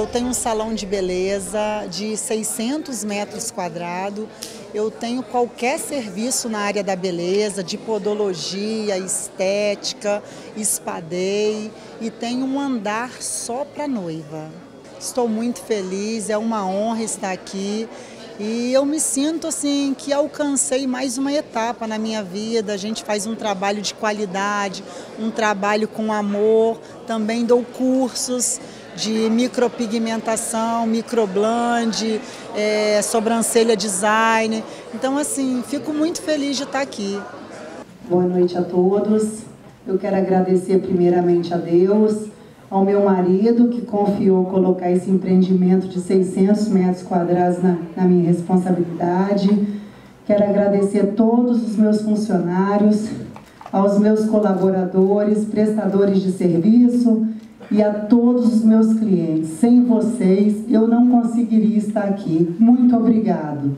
Eu tenho um salão de beleza de 600 metros quadrados. Eu tenho qualquer serviço na área da beleza, de podologia, estética, espadei e tenho um andar só para noiva. Estou muito feliz, é uma honra estar aqui e eu me sinto assim que alcancei mais uma etapa na minha vida. A gente faz um trabalho de qualidade, um trabalho com amor. Também dou cursos de micropigmentação, microblend, é, sobrancelha design. Então, assim, fico muito feliz de estar aqui. Boa noite a todos. Eu quero agradecer primeiramente a Deus ao meu marido, que confiou colocar esse empreendimento de 600 metros quadrados na, na minha responsabilidade. Quero agradecer a todos os meus funcionários, aos meus colaboradores, prestadores de serviço e a todos os meus clientes. Sem vocês, eu não conseguiria estar aqui. Muito obrigado.